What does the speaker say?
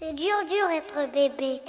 C'est dur, dur être bébé.